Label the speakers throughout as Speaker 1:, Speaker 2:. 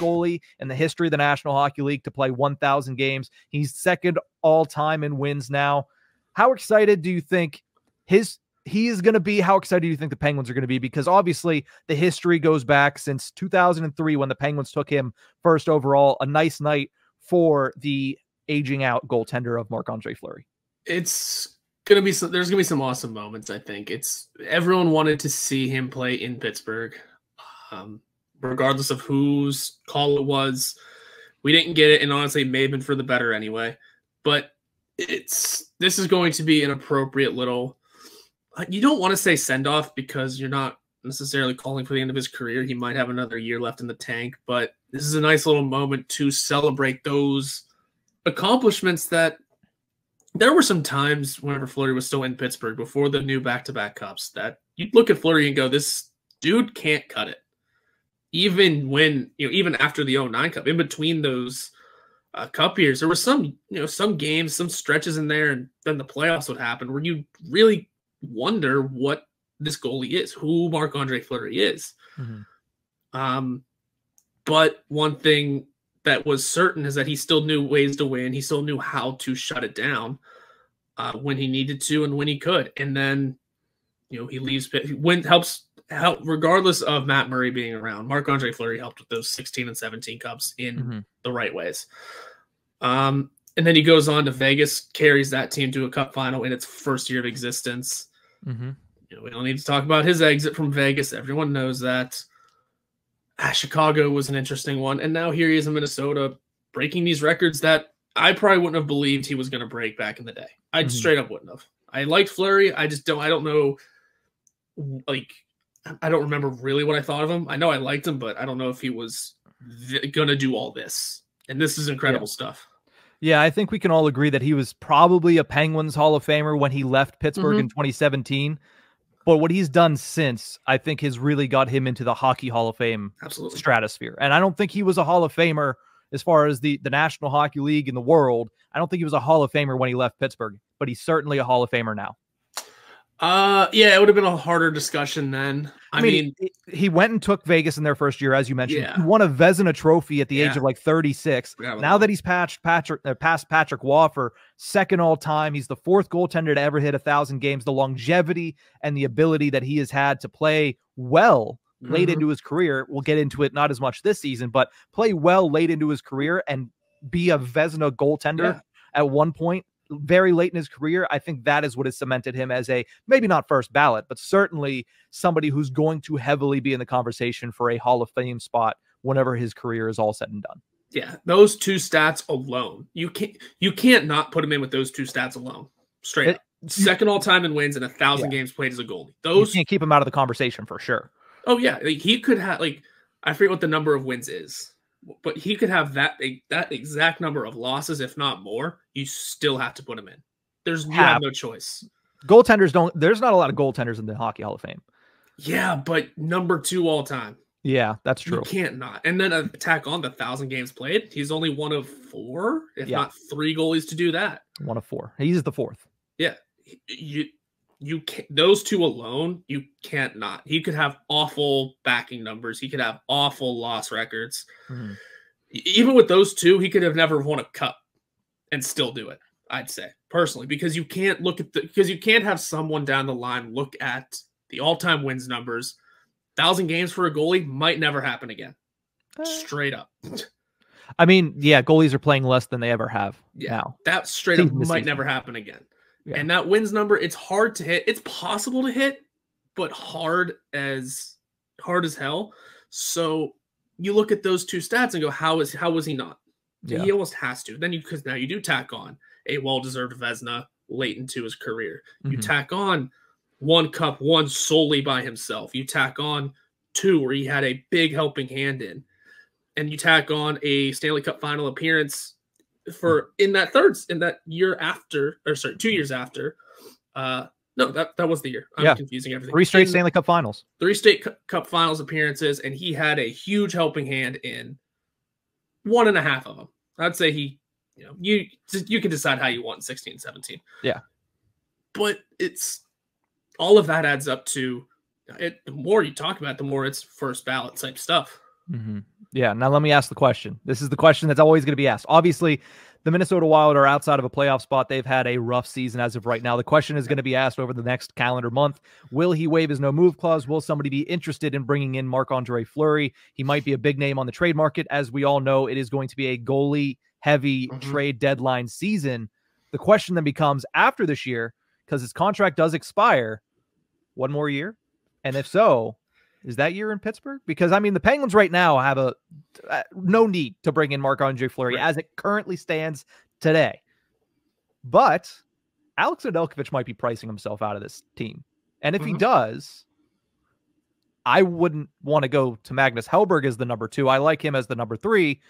Speaker 1: goalie in the history of the National Hockey League to play 1,000 games. He's second all time in wins now. How excited do you think his he is going to be? How excited do you think the Penguins are going to be? Because obviously the history goes back since 2003 when the Penguins took him first overall. A nice night for the aging out goaltender of Marc Andre Fleury.
Speaker 2: It's gonna be some, there's gonna be some awesome moments. I think it's everyone wanted to see him play in Pittsburgh, um, regardless of whose call it was. We didn't get it, and honestly, it may have been for the better anyway. But it's this is going to be an appropriate little. You don't want to say send off because you're not necessarily calling for the end of his career. He might have another year left in the tank, but this is a nice little moment to celebrate those accomplishments that there were some times whenever Fleury was still in Pittsburgh before the new back-to-back cups that you'd look at Fleury and go, this dude can't cut it. Even when, you know, even after the 09 cup, in between those uh, cup years, there were some, you know, some games, some stretches in there, and then the playoffs would happen where you really wonder what this goalie is, who Marc Andre Fleury is. Mm-hmm. Um, but one thing that was certain is that he still knew ways to win. He still knew how to shut it down uh, when he needed to and when he could. And then, you know, he leaves. He When helps help regardless of Matt Murray being around. Marc Andre Fleury helped with those 16 and 17 cups in mm-hmm. the right ways. Um, and then he goes on to Vegas, carries that team to a cup final in its first year of existence. Mm-hmm. You know, we don't need to talk about his exit from Vegas. Everyone knows that ah, Chicago was an interesting one, and now here he is in Minnesota breaking these records that I probably wouldn't have believed he was going to break back in the day. I mm-hmm. straight up wouldn't have. I liked Fleury. I just don't. I don't know. Like, I don't remember really what I thought of him. I know I liked him, but I don't know if he was th- going to do all this. And this is incredible yeah. stuff.
Speaker 1: Yeah, I think we can all agree that he was probably a Penguins Hall of Famer when he left Pittsburgh mm-hmm. in 2017. But what he's done since, I think, has really got him into the Hockey Hall of Fame
Speaker 2: Absolutely.
Speaker 1: stratosphere. And I don't think he was a Hall of Famer as far as the, the National Hockey League in the world. I don't think he was a Hall of Famer when he left Pittsburgh, but he's certainly a Hall of Famer now.
Speaker 2: Uh, yeah, it would have been a harder discussion then. I, I mean, mean,
Speaker 1: he went and took Vegas in their first year, as you mentioned. Yeah. He won a Vezina Trophy at the yeah. age of like 36. Now that he's patched Patrick, uh, past Patrick Roy for second all time, he's the fourth goaltender to ever hit a thousand games. The longevity and the ability that he has had to play well mm-hmm. late into his career. We'll get into it not as much this season, but play well late into his career and be a Vezina goaltender yeah. at one point very late in his career, I think that is what has cemented him as a maybe not first ballot, but certainly somebody who's going to heavily be in the conversation for a Hall of Fame spot whenever his career is all said and done.
Speaker 2: Yeah, those two stats alone, you can't you can't not put him in with those two stats alone. Straight it, second all time in wins and a thousand yeah. games played as a goalie. Those
Speaker 1: you can't keep him out of the conversation for sure.
Speaker 2: Oh yeah, like, he could have like I forget what the number of wins is but he could have that that exact number of losses, if not more. You still have to put him in. There's you have no choice.
Speaker 1: Goaltenders don't. There's not a lot of goaltenders in the Hockey Hall of Fame.
Speaker 2: Yeah, but number two all time.
Speaker 1: Yeah, that's true. You
Speaker 2: can't not. And then attack on the thousand games played. He's only one of four, if yeah. not three goalies to do that.
Speaker 1: One of four. He's the fourth.
Speaker 2: Yeah, you you can those two alone you can't not. He could have awful backing numbers. He could have awful loss records. Mm-hmm. even with those two he could have never won a cup and still do it i'd say personally because you can't look at the because you can't have someone down the line look at the all-time wins numbers. Thousand games for a goalie might never happen again. Uh, straight up.
Speaker 1: I mean yeah goalies are playing less than they ever have
Speaker 2: yeah
Speaker 1: now.
Speaker 2: that straight up might never happen again yeah. And that wins number, it's hard to hit. It's possible to hit, but hard as hard as hell. So you look at those two stats and go, how is how was he not? Yeah. He almost has to. Then you because now you do tack on a well-deserved Vezina late into his career. You mm-hmm. tack on one cup, one solely by himself. You tack on two where he had a big helping hand in. And you tack on a Stanley Cup final appearance for in that third in that year after or sorry two years after uh no that that was the year. I'm yeah. confusing everything.
Speaker 1: Three straight in stanley cup finals.
Speaker 2: Three state cup finals appearances and he had a huge helping hand in one and a half of them i'd say he you know you you can decide how you want 16 17
Speaker 1: yeah.
Speaker 2: But it's all of that adds up to it the more you talk about it, the more it's first ballot type stuff.
Speaker 1: Mm-hmm. Yeah. Now let me ask the question. This is the question that's always going to be asked. Obviously, the Minnesota Wild are outside of a playoff spot. They've had a rough season as of right now. The question is going to be asked over the next calendar month Will he waive his no move clause? Will somebody be interested in bringing in Marc Andre Fleury? He might be a big name on the trade market. As we all know, it is going to be a goalie heavy mm-hmm. trade deadline season. The question then becomes after this year, because his contract does expire, one more year? And if so, is that year in Pittsburgh? Because I mean, the Penguins right now have a uh, no need to bring in Marc Andre Fleury right. as it currently stands today. But Alex Nedeljkovic might be pricing himself out of this team. And if mm-hmm. he does, I wouldn't want to go to Magnus Hellberg as the number two. I like him as the number three.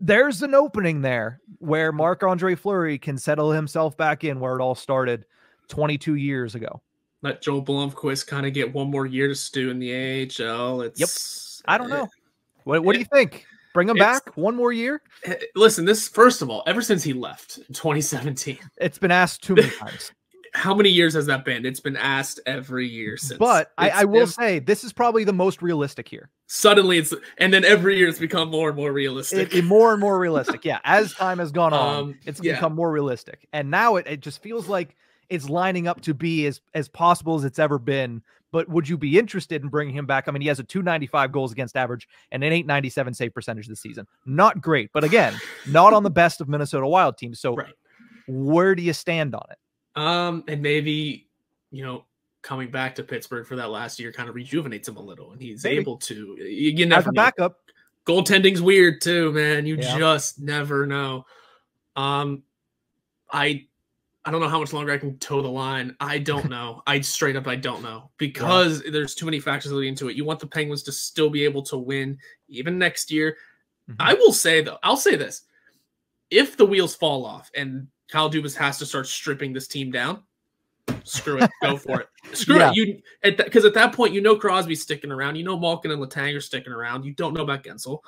Speaker 1: There's an opening there where Marc Andre Fleury can settle himself back in where it all started 22 years ago
Speaker 2: let Joel Blomqvist kind of get one more year to stew in the AHL. It's
Speaker 1: yep. I don't know. What What do you think? Bring him back one more year?
Speaker 2: Eh, listen, this first of all, ever since he left in 2017,
Speaker 1: it's been asked too many times.
Speaker 2: How many years has that been? It's been asked every year since.
Speaker 1: But I, I, will say this is probably the most realistic here.
Speaker 2: Suddenly, it's and then every year it's become more and more realistic.
Speaker 1: It, it more and more realistic. Yeah, as time has gone on, um, it's yeah. become more realistic, and now it, it just feels like it's lining up to be as as possible as it's ever been. But would you be interested in bringing him back? I mean, he has a 295 goals against average and an 897 save percentage this season. Not great, but again, not on the best of Minnesota Wild teams. So, right. where do you stand on it?
Speaker 2: Um, and maybe you know coming back to Pittsburgh for that last year kind of rejuvenates him a little, and he's maybe. able to. You, you never
Speaker 1: As a backup.
Speaker 2: Goaltending's weird too, man. You yeah. just never know. Um, I I don't know how much longer I can toe the line. I don't know. I straight up I don't know because yeah. there's too many factors leading into it. You want the Penguins to still be able to win even next year. Mm-hmm. I will say though, I'll say this: if the wheels fall off and Kyle Dubas has to start stripping this team down, screw it, go for it. Screw yeah. it. You because at, at, that point you know Crosby's sticking around, you know Malkin and Letang are sticking around. You don't know about Guentzel.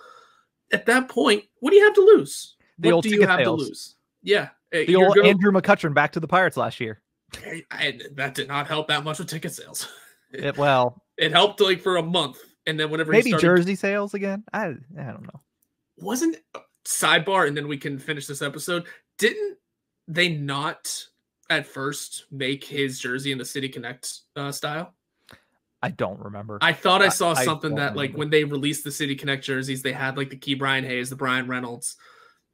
Speaker 2: At that point, what do you have to lose? The what do you have to lose? Yeah,
Speaker 1: the old gonna... Andrew McCutchen back to the Pirates last year.
Speaker 2: I, that did not help that much with ticket sales.
Speaker 1: It, well,
Speaker 2: it helped like for a month, and then whenever
Speaker 1: maybe
Speaker 2: started...
Speaker 1: jersey sales again. I I don't know.
Speaker 2: Wasn't sidebar, and then we can finish this episode. Didn't they not at first make his jersey in the City Connect uh, style?
Speaker 1: I don't remember.
Speaker 2: I thought I saw I, something I that like when they released the City Connect jerseys, they had like the Ke'Bryan Hayes, the Bryan Reynolds,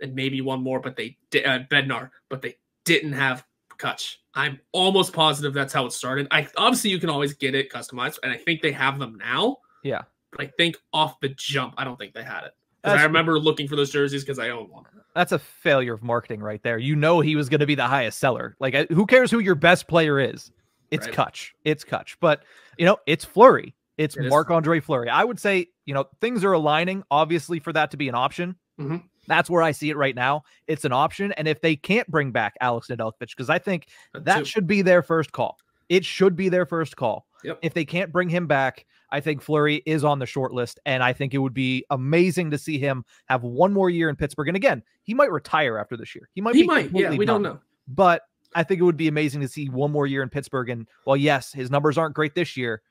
Speaker 2: and maybe one more, but they did uh, Bednar, but they didn't have Kutch. I'm almost positive that's how it started. I obviously you can always get it customized, and I think they have them now.
Speaker 1: Yeah,
Speaker 2: but I think off the jump, I don't think they had it. I remember looking for those jerseys because I own one.
Speaker 1: That's a failure of marketing right there. You know he was going to be the highest seller. Like, who cares who your best player is? It's right. Kutch. It's Kutch. But you know, it's Fleury. It's it Marc Andre Fleury. I would say, you know, things are aligning, obviously, for that to be an option. Mm-hmm. That's where I see it right now. It's an option. And if they can't bring back Alex Nedeljkovic, because I think that should be their first call. It should be their first call. Yep. If they can't bring him back, I think Fleury is on the short list. And I think it would be amazing to see him have one more year in Pittsburgh. And again, he might retire after this year. He might
Speaker 2: he might, yeah, we don't know.
Speaker 1: But I think it would be amazing to see one more year in Pittsburgh. And well, yes, his numbers aren't great this year,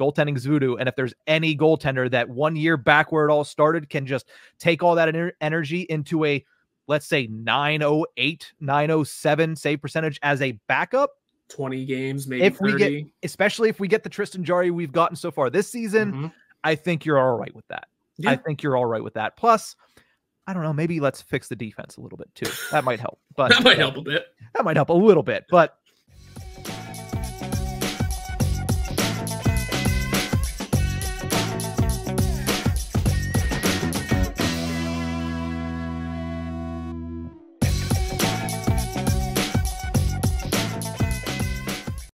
Speaker 1: goaltending's voodoo. And if there's any goaltender that one year back where it all started can just take all that ener- energy into a, let's say 908, 907 save percentage as a backup,
Speaker 2: 20 games, maybe
Speaker 1: if
Speaker 2: 30.
Speaker 1: we get, especially if we get the Tristan Jarry we've gotten so far this season, mm-hmm. I think you're all right with that. Yeah. I think you're all right with that. Plus, I don't know, maybe let's fix the defense a little bit too. That might help. But
Speaker 2: that might help a bit.
Speaker 1: That might help a little bit. But